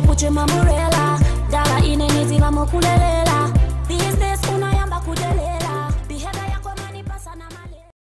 put your mama